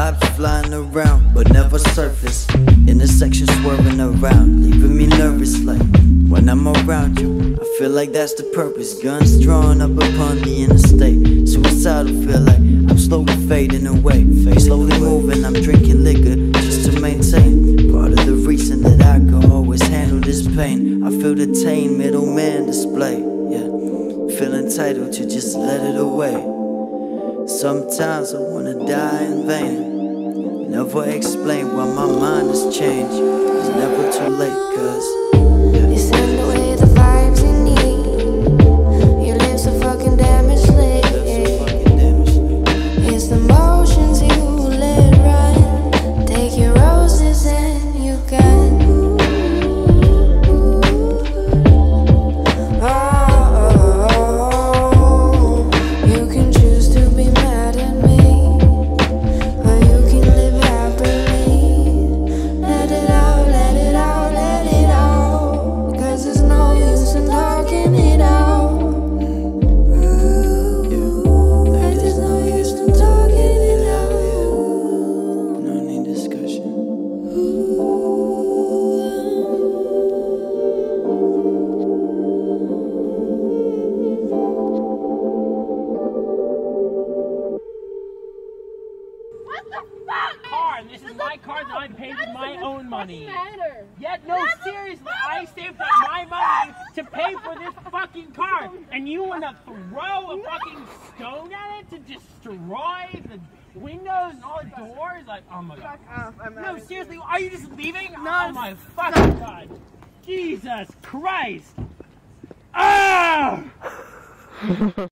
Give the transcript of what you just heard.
Vibes flying around, but never surface. Intersections swerving around, leaving me nervous. Like when I'm around you, I feel like that's the purpose. Guns drawn up upon the interstate. Suicidal, feel like I'm slowly fading away. Slowly moving, I'm drinking liquor just to maintain. Part of the reason that I can always handle this pain. I feel the tame middleman display. Yeah, feel entitled to just let it away. Sometimes I wanna die in vain. Never explain why my mind has changed. It's never too late, cause. The fuck? car, and this is my car that I paid That with my doesn't own money. fucking Matter. Yeah, no, That seriously, I saved up my money to pay for this fucking car, and you wanna throw a fucking stone at it to destroy the windows and all the doors? Like, oh my god. No, seriously, are you just leaving? Oh my fucking god. Jesus Christ. Ah!